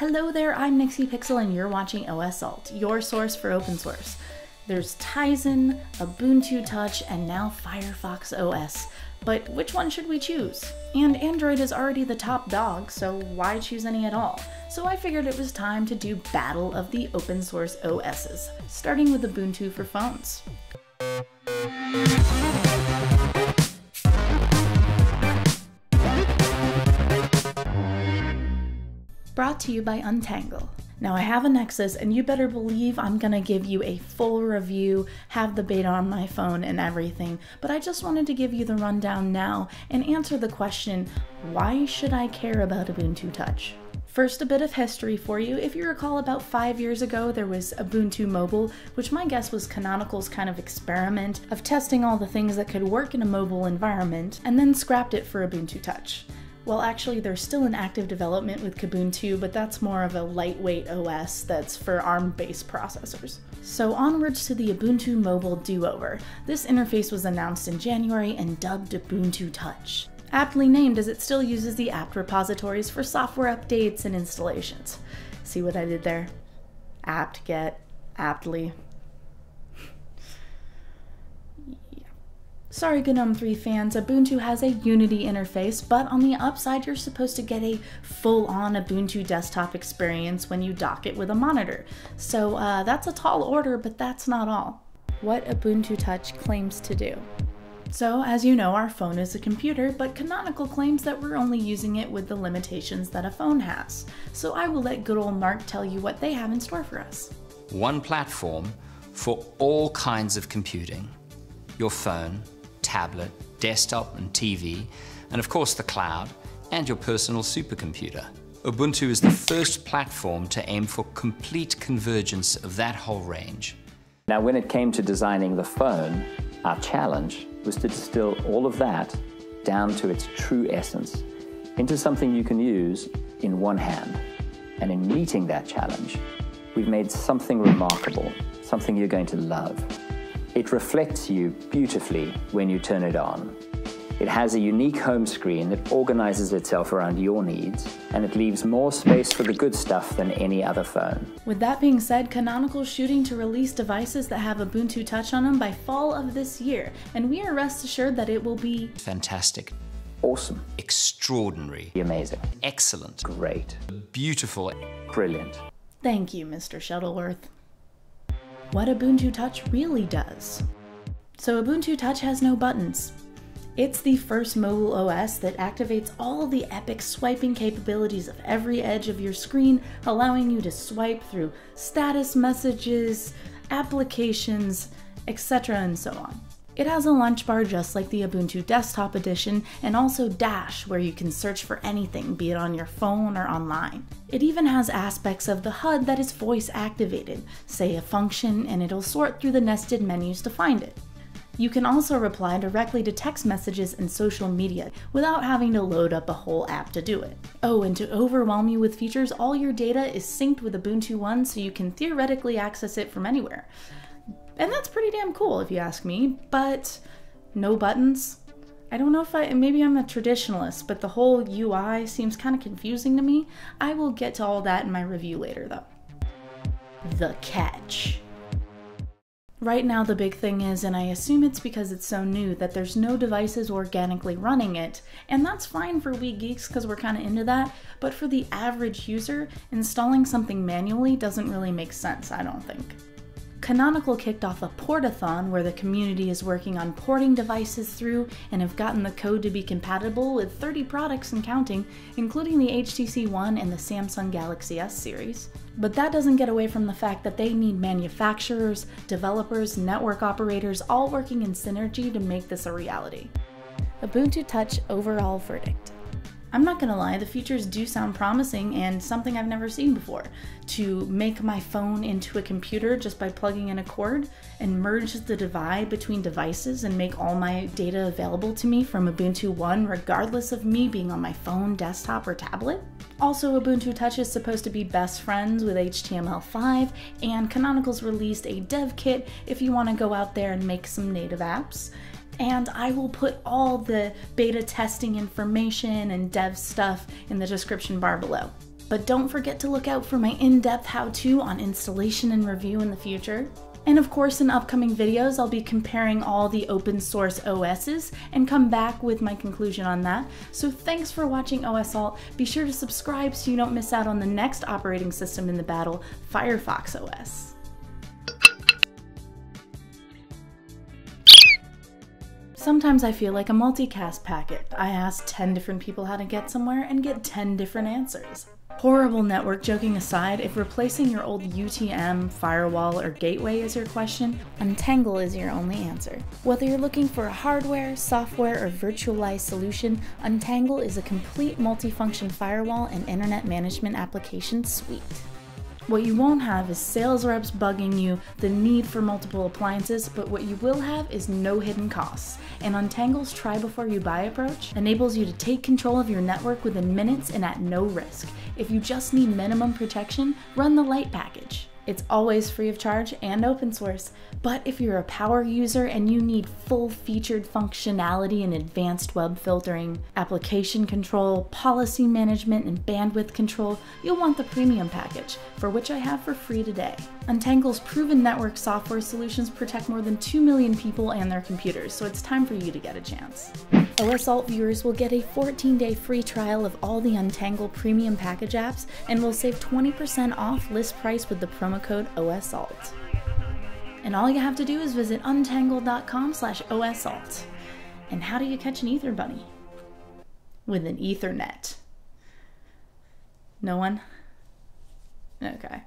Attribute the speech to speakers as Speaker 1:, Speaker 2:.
Speaker 1: Hello there, I'm Nixie Pixel and you're watching OS Alt, your source for open source. There's Tizen, Ubuntu Touch, and now Firefox OS. But which one should we choose? And Android is already the top dog, so why choose any at all? So I figured it was time to do Battle of the Open Source OSs, starting with Ubuntu for phones. Brought to you by Untangle. Now I have a Nexus and you better believe I'm gonna give you a full review, have the beta on my phone and everything, but I just wanted to give you the rundown now and answer the question, why should I care about Ubuntu Touch? First, a bit of history for you. If you recall, about five years ago, there was Ubuntu Mobile, which my guess was Canonical's kind of experiment of testing all the things that could work in a mobile environment, and then scrapped it for Ubuntu Touch. Well, actually, there's still an active development with Kubuntu, but that's more of a lightweight OS that's for ARM based processors. So, onwards to the Ubuntu Mobile do over. This interface was announced in January and dubbed Ubuntu Touch. Aptly named as it still uses the apt repositories for software updates and installations. See what I did there? apt get aptly. Sorry GNOME 3 fans, Ubuntu has a Unity interface, but on the upside you're supposed to get a full-on Ubuntu desktop experience when you dock it with a monitor. So uh, that's a tall order, but that's not all. What Ubuntu Touch claims to do. So, as you know, our phone is a computer, but Canonical claims that we're only using it with the limitations that a phone has. So I will let good old Mark tell you what they have in store for us.
Speaker 2: One platform for all kinds of computing. Your phone, tablet, desktop and TV, and of course the cloud, and your personal supercomputer. Ubuntu is the first platform to aim for complete convergence of that whole range.
Speaker 3: Now, when it came to designing the phone, our challenge was to distill all of that down to its true essence into something you can use in one hand. And in meeting that challenge, we've made something remarkable, something you're going to love. It reflects you beautifully when you turn it on. It has a unique home screen that organizes itself around your needs, and it leaves more space for the good stuff than any other phone.
Speaker 1: With that being said, Canonical's shooting to release devices that have Ubuntu Touch on them by fall of this year, and we are rest assured that it will be
Speaker 2: fantastic.
Speaker 3: Awesome.
Speaker 2: Extraordinary.
Speaker 3: Amazing.
Speaker 2: Excellent.
Speaker 3: Great.
Speaker 2: Beautiful.
Speaker 3: Brilliant.
Speaker 1: Thank you, Mr. Shuttleworth what Ubuntu Touch really does. So Ubuntu Touch has no buttons. It's the first mobile OS that activates all the epic swiping capabilities of every edge of your screen, allowing you to swipe through status messages, applications, etc., and so on. It has a launch bar just like the Ubuntu Desktop Edition, and also Dash, where you can search for anything, be it on your phone or online. It even has aspects of the HUD that is voice activated, say a function, and it'll sort through the nested menus to find it. You can also reply directly to text messages and social media without having to load up a whole app to do it. Oh, and to overwhelm you with features, all your data is synced with Ubuntu One so you can theoretically access it from anywhere. And that's pretty damn cool if you ask me, but no buttons. I don't know if I, maybe I'm a traditionalist, but the whole UI seems kind of confusing to me. I will get to all that in my review later though. The catch. Right now, the big thing is, and I assume it's because it's so new, that there's no devices organically running it, and that's fine for we geeks because we're kind of into that, but for the average user, installing something manually doesn't really make sense, I don't think. Canonical kicked off a portathon where the community is working on porting devices through and have gotten the code to be compatible with 30 products and counting, including the HTC One and the Samsung Galaxy S series. But that doesn't get away from the fact that they need manufacturers, developers, network operators all working in synergy to make this a reality. Ubuntu Touch overall verdict. I'm not gonna lie, the features do sound promising and something I've never seen before. To make my phone into a computer just by plugging in a cord and merge the divide between devices and make all my data available to me from Ubuntu One, regardless of me being on my phone, desktop, or tablet. Also, Ubuntu Touch is supposed to be best friends with HTML5, and Canonical's released a dev kit if you want to go out there and make some native apps and I will put all the beta testing information and dev stuff in the description bar below. But don't forget to look out for my in depth how to on installation and review in the future. And of course, in upcoming videos, I'll be comparing all the open source OSs and come back with my conclusion on that. So thanks for watching OS Alt. Be sure to subscribe so you don't miss out on the next operating system in the battle, Firefox OS. Sometimes I feel like a multicast packet. I ask 10 different people how to get somewhere and get 10 different answers. Horrible network joking aside, if replacing your old UTM, firewall, or gateway is your question, Untangle is your only answer. Whether you're looking for a hardware, software, or virtualized solution, Untangle is a complete multifunction firewall and internet management application suite. What you won't have is sales reps bugging you, the need for multiple appliances, but what you will have is no hidden costs. And Untangle's try before you buy approach enables you to take control of your network within minutes and at no risk. If you just need minimum protection, run the light package. It's always free of charge and open source, but if you're a power user and you need full featured functionality and advanced web filtering, application control, policy management, and bandwidth control, you'll want the premium package, for which I have for free today. Untangle's proven network software solutions protect more than 2 million people and their computers, so it's time for you to get a chance. OS Alt viewers will get a 14 day free trial of all the Untangle premium package apps and will save 20% off list price with the promo code OSALT. And all you have to do is visit untangle.com slash OSALT. And how do you catch an Ether bunny? With an Ethernet. No one? Okay.